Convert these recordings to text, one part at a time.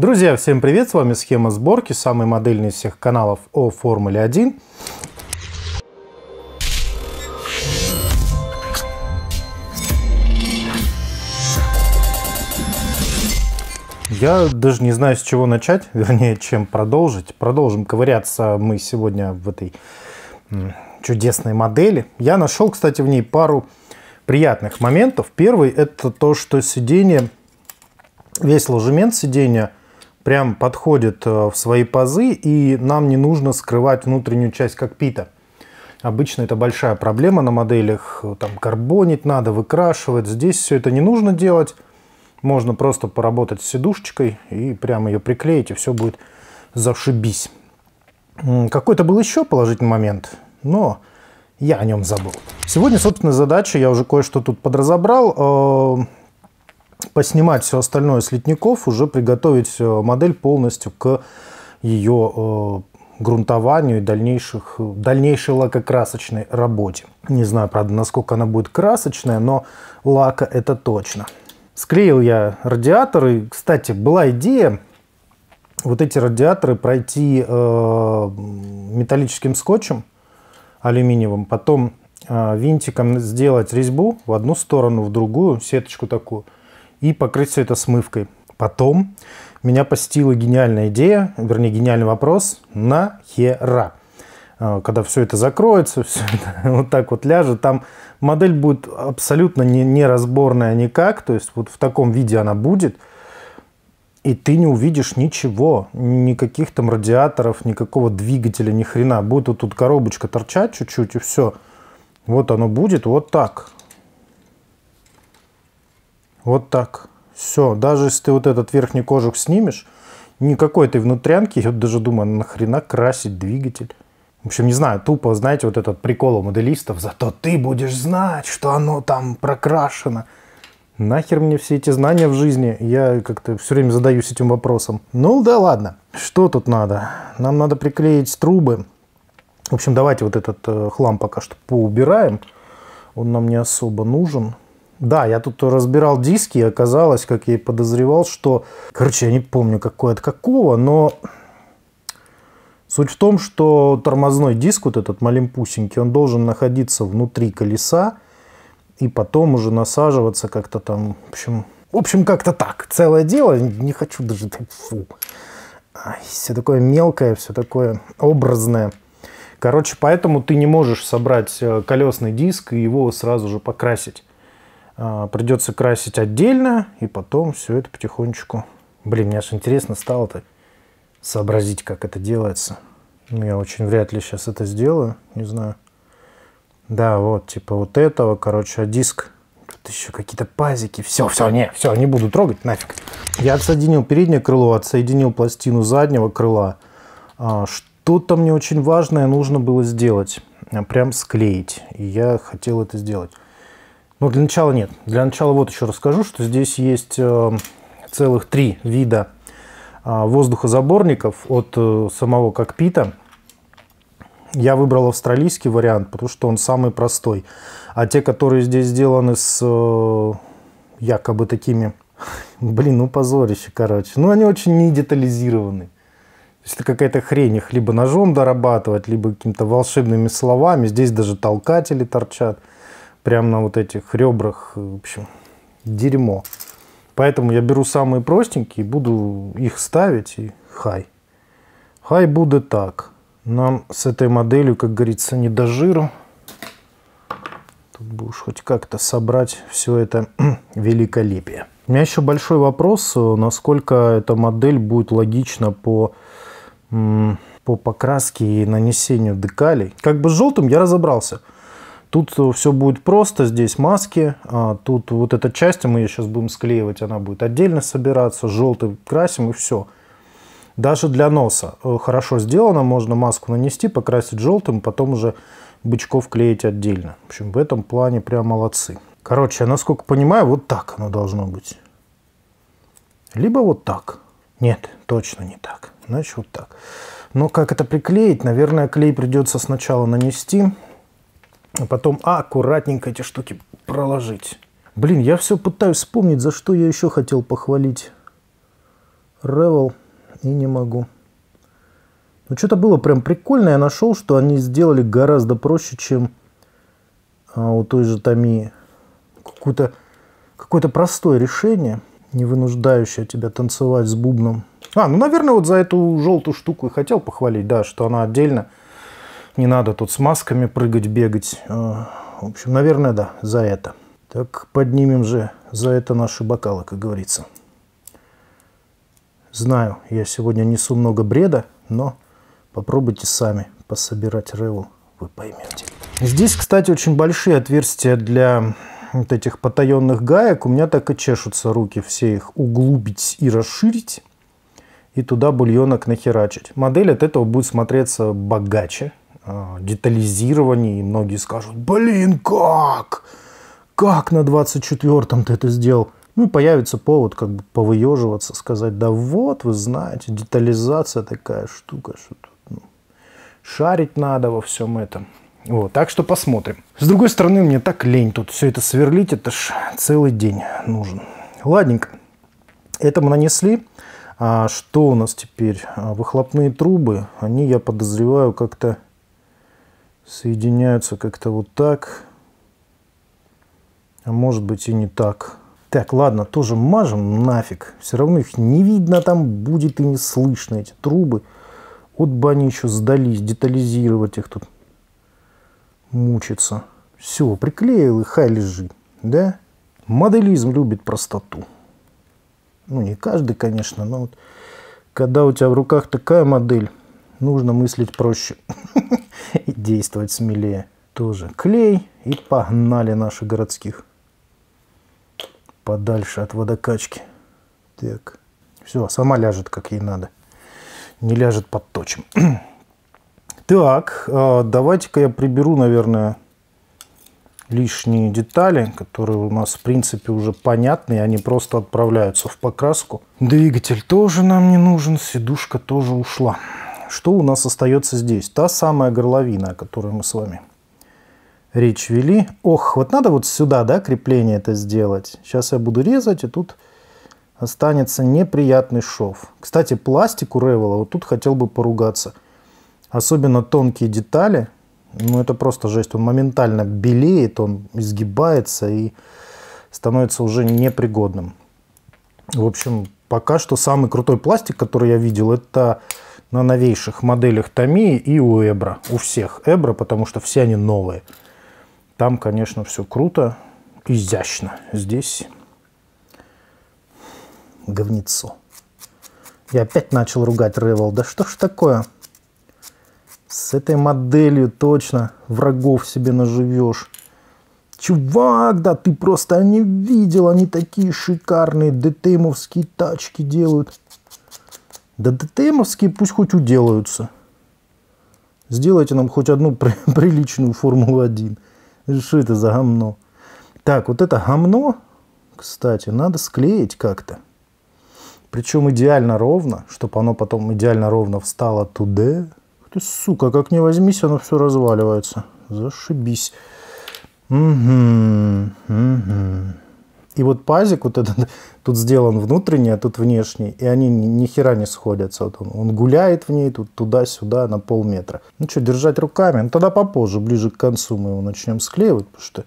Друзья, всем привет! С вами схема сборки, самый модельный из всех каналов о Формуле 1. Я даже не знаю, с чего начать, вернее, чем продолжить. Продолжим ковыряться мы сегодня в этой чудесной модели. Я нашел, кстати, в ней пару приятных моментов. Первый – это то, что сиденье, весь ложемент сиденья прям подходит э, в свои пазы, и нам не нужно скрывать внутреннюю часть кокпита. Обычно это большая проблема на моделях. Там карбонить надо, выкрашивать. Здесь все это не нужно делать. Можно просто поработать с сидушечкой и прямо ее приклеить, и все будет зашибись. Какой-то был еще положительный момент, но я о нем забыл. Сегодня, собственно, задача, я уже кое-что тут подразобрал, э, поснимать все остальное с литников, уже приготовить э, модель полностью к ее э, грунтованию и дальнейших, дальнейшей лакокрасочной работе. Не знаю, правда, насколько она будет красочная, но лака это точно. Склеил я радиаторы. Кстати, была идея вот эти радиаторы пройти э, металлическим скотчем алюминиевым, потом э, винтиком сделать резьбу в одну сторону, в другую, сеточку такую, и покрыть все это смывкой. Потом меня посетила гениальная идея, вернее гениальный вопрос, нахера? А, когда все это закроется, все это вот так вот ляжет, там модель будет абсолютно не, неразборная никак, то есть вот в таком виде она будет, и ты не увидишь ничего, никаких там радиаторов, никакого двигателя, ни хрена. Будет вот тут коробочка торчать чуть-чуть, и все. Вот оно будет вот так. Вот так. Все. Даже если ты вот этот верхний кожух снимешь, никакой этой внутрянки, я даже думаю, нахрена красить двигатель. В общем, не знаю, тупо, знаете, вот этот прикол у моделистов, зато ты будешь знать, что оно там прокрашено. Нахер мне все эти знания в жизни? Я как-то все время задаюсь этим вопросом. Ну да ладно. Что тут надо? Нам надо приклеить трубы. В общем, давайте вот этот э, хлам пока что поубираем. Он нам не особо нужен. Да, я тут разбирал диски, и оказалось, как я и подозревал, что... Короче, я не помню, какой от какого, но Суть в том, что тормозной диск, вот этот малимпусенький, он должен находиться внутри колеса и потом уже насаживаться как-то там, в общем, в общем, как-то так. Целое дело, не хочу даже фу. Ай, все такое мелкое, все такое образное. Короче, поэтому ты не можешь собрать э, колесный диск и его сразу же покрасить. А, придется красить отдельно, и потом все это потихонечку... Блин, мне аж интересно стало-то сообразить, как это делается. Ну, я очень вряд ли сейчас это сделаю, не знаю. Да, вот, типа вот этого, короче, а диск. Тут еще какие-то пазики. Все, все, не, все, не буду трогать, нафиг. Я отсоединил переднее крыло, отсоединил пластину заднего крыла. А, Что-то мне очень важное нужно было сделать. А, прям склеить. И я хотел это сделать. Но для начала нет. Для начала вот еще расскажу, что здесь есть э, целых три вида а, воздухозаборников от э, самого кокпита. Я выбрал австралийский вариант, потому что он самый простой. А те, которые здесь сделаны с э, якобы такими... Блин, ну позорище, короче. Ну, они очень не детализированы. Это какая-то хрень, их либо ножом дорабатывать, либо какими-то волшебными словами. Здесь даже толкатели торчат. Прямо на вот этих ребрах. В общем, дерьмо. Поэтому я беру самые простенькие, буду их ставить и хай. Хай будет так. Нам с этой моделью, как говорится, не до жиру. Тут уж хоть как-то собрать все это великолепие. У меня еще большой вопрос, насколько эта модель будет логична по, по покраске и нанесению декалей. Как бы с желтым я разобрался. Тут все будет просто, здесь маски, а тут вот эта часть, мы ее сейчас будем склеивать, она будет отдельно собираться, желтый красим и все. Даже для носа э, хорошо сделано, можно маску нанести, покрасить желтым, потом уже бычков клеить отдельно. В общем, в этом плане прям молодцы. Короче, насколько понимаю, вот так оно должно быть. Либо вот так. Нет, точно не так. Значит, вот так. Но как это приклеить? Наверное, клей придется сначала нанести а потом аккуратненько эти штуки проложить. Блин, я все пытаюсь вспомнить, за что я еще хотел похвалить Revel и не могу. Ну, что-то было прям прикольно. Я нашел, что они сделали гораздо проще, чем а, у той же Томи. Какое-то какое простое решение, не вынуждающее тебя танцевать с бубном. А, ну, наверное, вот за эту желтую штуку и хотел похвалить, да, что она отдельно. Не надо тут с масками прыгать, бегать. А, в общем, наверное, да, за это. Так поднимем же за это наши бокалы, как говорится. Знаю, я сегодня несу много бреда, но попробуйте сами пособирать реву, вы поймете. Здесь, кстати, очень большие отверстия для вот этих потаенных гаек. У меня так и чешутся руки все их углубить и расширить. И туда бульонок нахерачить. Модель от этого будет смотреться богаче, а, детализированнее. И многие скажут, блин, как? Как на 24-м ты это сделал? Ну и появится повод как бы повыеживаться, сказать, да вот, вы знаете, детализация такая штука, что тут ну, шарить надо во всем этом. Вот, так что посмотрим. С другой стороны, мне так лень тут все это сверлить, это ж целый день нужен. Ладненько, это мы нанесли. А что у нас теперь? А, выхлопные трубы, они, я подозреваю, как-то соединяются как-то вот так. А может быть и не так. Так, ладно, тоже мажем нафиг. Все равно их не видно там будет и не слышно, эти трубы. Вот бы они еще сдались, детализировать их тут. Мучиться. Все, приклеил и хай лежи. Да? Моделизм любит простоту. Ну, не каждый, конечно, но вот когда у тебя в руках такая модель, нужно мыслить проще и действовать смелее. Тоже клей и погнали наши городских подальше от водокачки. Так, все, сама ляжет, как ей надо. Не ляжет, подточим. так, а, давайте-ка я приберу, наверное, лишние детали, которые у нас, в принципе, уже понятны, они просто отправляются в покраску. Двигатель тоже нам не нужен, сидушка тоже ушла. Что у нас остается здесь? Та самая горловина, о которой мы с вами речь вели. Ох, вот надо вот сюда, да, крепление это сделать. Сейчас я буду резать, и тут останется неприятный шов. Кстати, пластик у Ревела, вот тут хотел бы поругаться. Особенно тонкие детали, ну это просто жесть. Он моментально белеет, он изгибается и становится уже непригодным. В общем, пока что самый крутой пластик, который я видел, это на новейших моделях Томи и у Эбра. У всех Эбра, потому что все они новые. Там, конечно, все круто, изящно. Здесь говнецо. Я опять начал ругать Ревел. Да что ж такое? С этой моделью точно врагов себе наживешь. Чувак, да ты просто не видел, они такие шикарные ДТМовские тачки делают. Да ДТМовские пусть хоть уделаются. Сделайте нам хоть одну приличную Формулу-1. Что это за гамно? Так, вот это гамно, кстати, надо склеить как-то. Причем идеально ровно, чтобы оно потом идеально ровно встало туда. Ты, сука, как не возьмись, оно все разваливается. Зашибись. Угу, угу. И вот пазик вот этот тут сделан внутренний, а тут внешний, и они ни, ни хера не сходятся. Вот он, он гуляет в ней тут туда-сюда на полметра. Ну что, держать руками? Ну тогда попозже, ближе к концу мы его начнем склеивать, потому что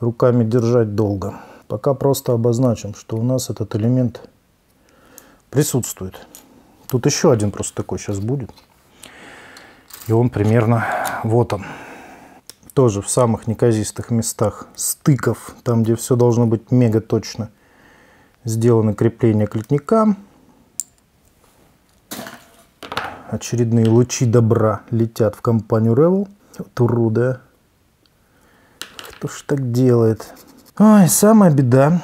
руками держать долго. Пока просто обозначим, что у нас этот элемент присутствует. Тут еще один просто такой сейчас будет. И он примерно вот он тоже в самых неказистых местах стыков, там, где все должно быть мега точно, сделаны крепления к литникам. Очередные лучи добра летят в компанию Revel. Вот уруда. Кто ж так делает? Ой, самая беда,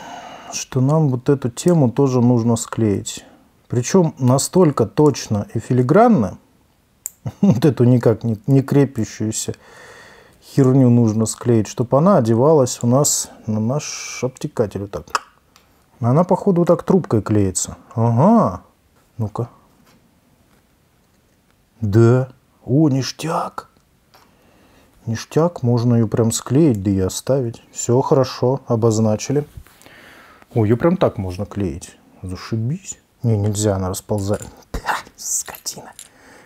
что нам вот эту тему тоже нужно склеить. Причем настолько точно и филигранно, вот эту никак не, не крепящуюся херню нужно склеить, чтобы она одевалась у нас на наш обтекатель. Вот так. Она, походу, так трубкой клеится. Ага. Ну-ка. Да. О, ништяк. Ништяк. Можно ее прям склеить, да и оставить. Все хорошо. Обозначили. О, ее прям так можно клеить. Зашибись. Не, нельзя, она расползает. Скотина.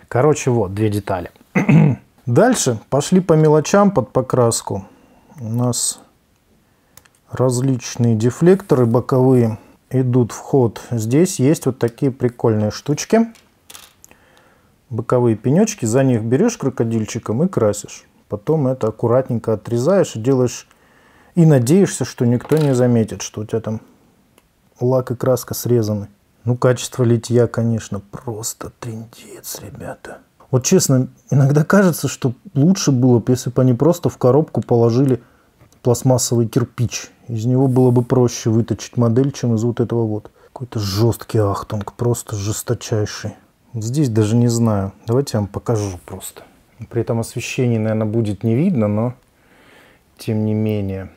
Короче, вот, две детали. Дальше пошли по мелочам под покраску. У нас различные дефлекторы боковые идут в ход. Здесь есть вот такие прикольные штучки. Боковые пенечки, за них берешь крокодильчиком и красишь. Потом это аккуратненько отрезаешь и делаешь... И надеешься, что никто не заметит, что у тебя там лак и краска срезаны. Ну, качество литья, конечно, просто трендец, ребята. Вот честно, иногда кажется, что лучше было бы, если бы они просто в коробку положили пластмассовый кирпич. Из него было бы проще выточить модель, чем из вот этого вот. Какой-то жесткий ахтунг, просто жесточайший. Здесь даже не знаю. Давайте я вам покажу просто. При этом освещение, наверное, будет не видно, но тем не менее.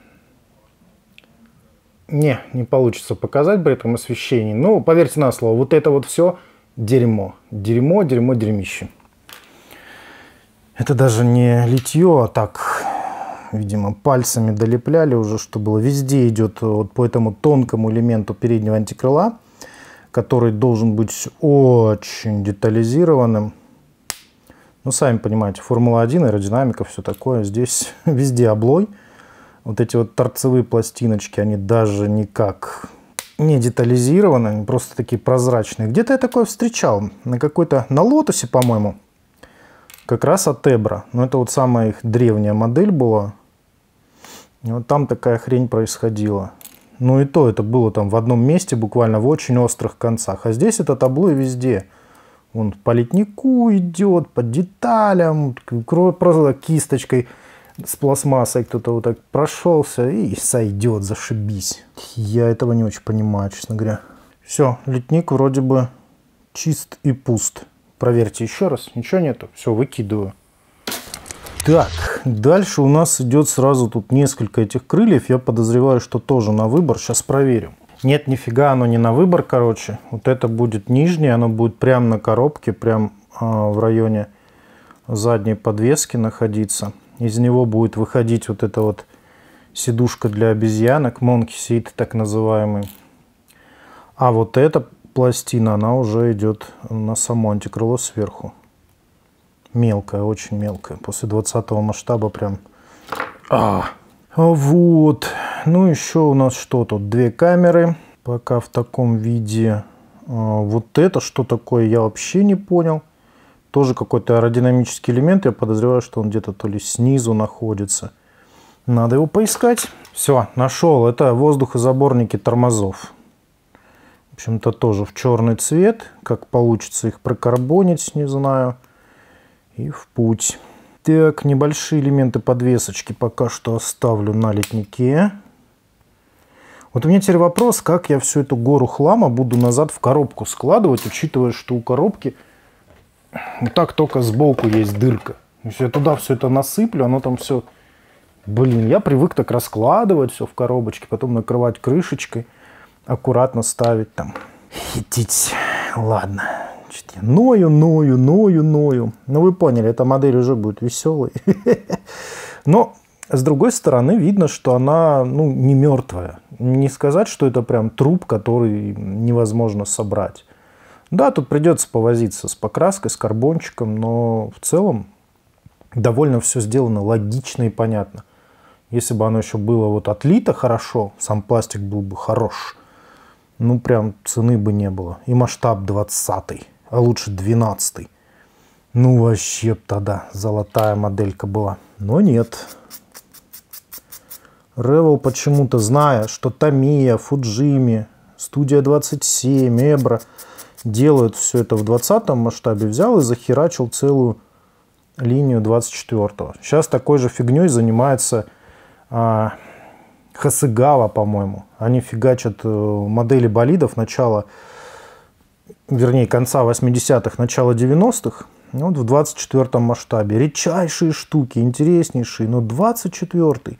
Не, не получится показать при этом освещении. Ну, поверьте на слово, вот это вот все дерьмо. Дерьмо, дерьмо, дерьмище. Это даже не литье, а так, видимо, пальцами долепляли уже, что было. Везде идет вот по этому тонкому элементу переднего антикрыла, который должен быть очень детализированным. Ну, сами понимаете, Формула-1, аэродинамика, все такое. Здесь везде облой. Вот эти вот торцевые пластиночки, они даже никак не детализированы, они просто такие прозрачные. Где-то я такое встречал, на какой-то, на Лотосе, по-моему, как раз от Эбра. Но это вот самая их древняя модель была. И вот там такая хрень происходила. Ну и то, это было там в одном месте, буквально в очень острых концах. А здесь это табло везде. Он по литнику идет, по деталям, просто кисточкой с пластмассой кто-то вот так прошелся и сойдет, зашибись. Я этого не очень понимаю, честно говоря. Все, литник вроде бы чист и пуст. Проверьте еще раз. Ничего нету. Все, выкидываю. Так, дальше у нас идет сразу тут несколько этих крыльев. Я подозреваю, что тоже на выбор. Сейчас проверю. Нет, нифига оно не на выбор, короче. Вот это будет нижнее, оно будет прямо на коробке, прям э, в районе задней подвески находиться. Из него будет выходить вот эта вот сидушка для обезьянок, монки сит так называемый. А вот эта пластина, она уже идет на само антикрыло сверху. Мелкая, очень мелкая. После 20 масштаба прям... А. Вот. Ну, еще у нас что тут? Две камеры. Пока в таком виде. А, вот это что такое, я вообще не понял. Тоже какой-то аэродинамический элемент. Я подозреваю, что он где-то то ли снизу находится. Надо его поискать. Все, нашел. Это воздухозаборники тормозов общем-то, тоже в черный цвет. Как получится их прокарбонить, не знаю. И в путь. Так, небольшие элементы подвесочки пока что оставлю на литнике. Вот у меня теперь вопрос, как я всю эту гору хлама буду назад в коробку складывать, учитывая, что у коробки вот так только сбоку есть дырка. Если я туда все это насыплю, оно там все... Блин, я привык так раскладывать все в коробочке, потом накрывать крышечкой – аккуратно ставить там. Хитить. Ладно. Я ною, ною, ною, ною. Ну, вы поняли, эта модель уже будет веселой. Но, с другой стороны, видно, что она ну, не мертвая. Не сказать, что это прям труп, который невозможно собрать. Да, тут придется повозиться с покраской, с карбончиком, но в целом довольно все сделано логично и понятно. Если бы оно еще было вот отлито хорошо, сам пластик был бы хорош, ну прям цены бы не было. И масштаб 20 а лучше 12 Ну вообще тогда золотая моделька была. Но нет. Ревел почему-то, зная, что Тamiya, Фуджими, Студия 27, Эбра делают все это в 20 масштабе, взял и захерачил целую линию 24 -го. Сейчас такой же фигней занимается а, Хасыгава, по-моему. Они фигачат э, модели болидов начала, вернее, конца 80-х, начала 90-х. Вот в 24 масштабе. Редчайшие штуки, интереснейшие, но 24-й.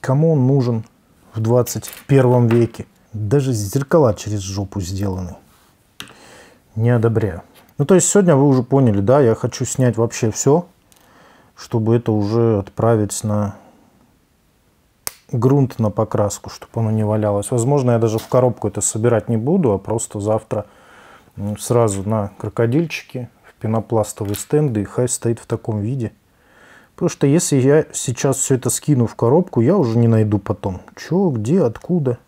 Кому он нужен в 21 веке? Даже зеркала через жопу сделаны. Не одобряю. Ну, то есть сегодня вы уже поняли, да, я хочу снять вообще все, чтобы это уже отправить на грунт на покраску, чтобы оно не валялось. Возможно, я даже в коробку это собирать не буду, а просто завтра сразу на крокодильчики, в пенопластовые стенды, и хай стоит в таком виде. Потому что если я сейчас все это скину в коробку, я уже не найду потом. Че, где, откуда.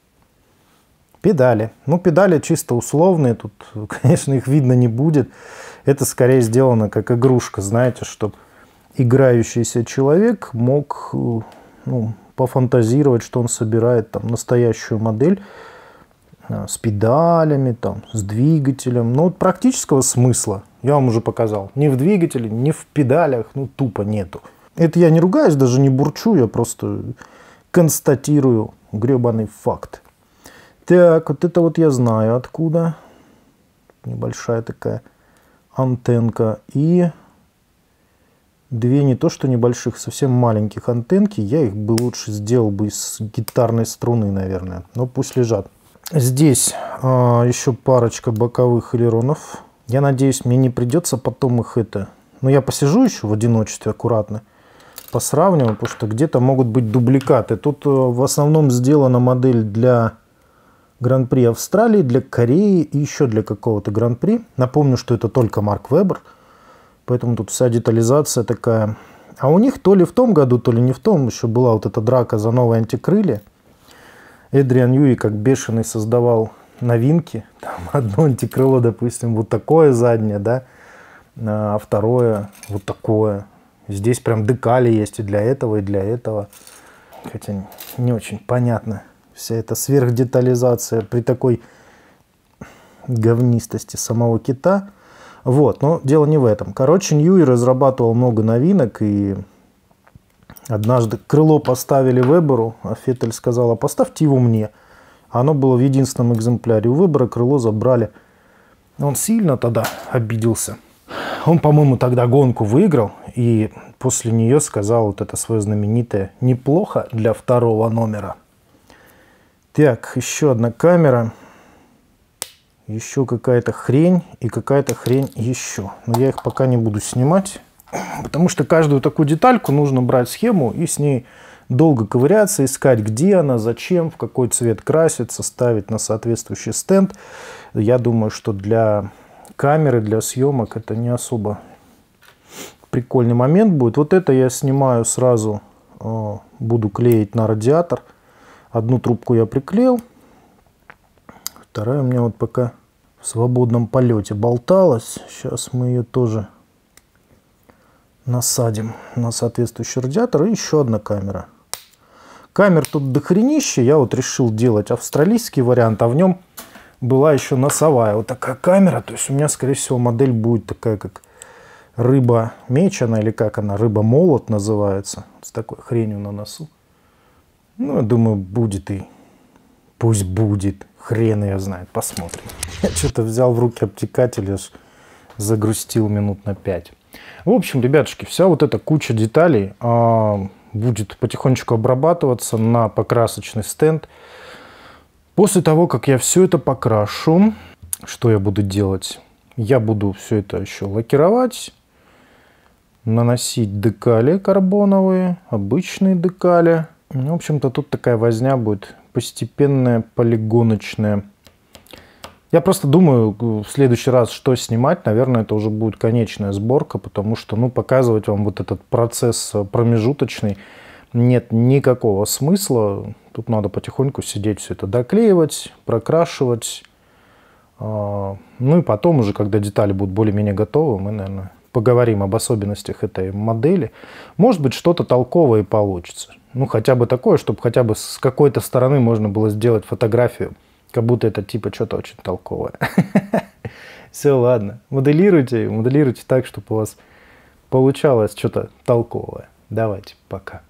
Педали. Ну, педали чисто условные. Тут, конечно, их видно не будет. Это скорее сделано как игрушка, знаете, чтобы играющийся человек мог ну, пофантазировать, что он собирает там настоящую модель а, с педалями, там, с двигателем. Но вот практического смысла я вам уже показал. Ни в двигателе, ни в педалях, ну тупо нету. Это я не ругаюсь, даже не бурчу, я просто констатирую гребаный факт. Так, вот это вот я знаю откуда. Небольшая такая антенка. И две не то что небольших, совсем маленьких антенки. Я их бы лучше сделал бы из гитарной струны, наверное. Но пусть лежат. Здесь а, еще парочка боковых элеронов. Я надеюсь, мне не придется потом их это... Но я посижу еще в одиночестве аккуратно, посравниваю, потому что где-то могут быть дубликаты. Тут э, в основном сделана модель для Гран-при Австралии, для Кореи и еще для какого-то Гран-при. Напомню, что это только Марк Вебер. Поэтому тут вся детализация такая. А у них то ли в том году, то ли не в том, еще была вот эта драка за новые антикрылья. Эдриан Юи как бешеный создавал новинки. Там одно антикрыло, допустим, вот такое заднее, да, а второе вот такое. Здесь прям декали есть и для этого, и для этого. Хотя не очень понятно вся эта сверхдетализация при такой говнистости самого кита. Вот, но дело не в этом. Короче, Ньюи разрабатывал много новинок, и однажды крыло поставили Веберу, а Феттель сказал, а поставьте его мне. Оно было в единственном экземпляре. У Вебера крыло забрали. Он сильно тогда обиделся. Он, по-моему, тогда гонку выиграл, и после нее сказал вот это свое знаменитое «неплохо для второго номера». Так, еще одна камера еще какая-то хрень и какая-то хрень еще. Но я их пока не буду снимать, потому что каждую такую детальку нужно брать схему и с ней долго ковыряться, искать, где она, зачем, в какой цвет краситься, ставить на соответствующий стенд. Я думаю, что для камеры, для съемок это не особо прикольный момент будет. Вот это я снимаю сразу, э, буду клеить на радиатор. Одну трубку я приклеил, Вторая у меня вот пока в свободном полете болталась. Сейчас мы ее тоже насадим на соответствующий радиатор. И еще одна камера. Камер тут дохренище. Я вот решил делать австралийский вариант, а в нем была еще носовая вот такая камера. То есть у меня, скорее всего, модель будет такая, как рыба мечена, или как она, рыба-молот называется. С такой хренью на носу. Ну, я думаю, будет и пусть будет. Хрен ее знает, посмотрим. Я что-то взял в руки обтекатель, аж загрустил минут на 5. В общем, ребятушки, вся вот эта куча деталей а, будет потихонечку обрабатываться на покрасочный стенд. После того, как я все это покрашу, что я буду делать? Я буду все это еще лакировать, наносить декали карбоновые, обычные декали. В общем-то, тут такая возня будет постепенная, полигоночная. Я просто думаю, в следующий раз, что снимать, наверное, это уже будет конечная сборка, потому что, ну, показывать вам вот этот процесс промежуточный нет никакого смысла. Тут надо потихоньку сидеть, все это доклеивать, прокрашивать. А, ну и потом уже, когда детали будут более-менее готовы, мы, наверное, поговорим об особенностях этой модели. Может быть, что-то толковое получится. Ну, хотя бы такое, чтобы хотя бы с какой-то стороны можно было сделать фотографию, как будто это типа что-то очень толковое. Все, ладно. Моделируйте, моделируйте так, чтобы у вас получалось что-то толковое. Давайте, пока.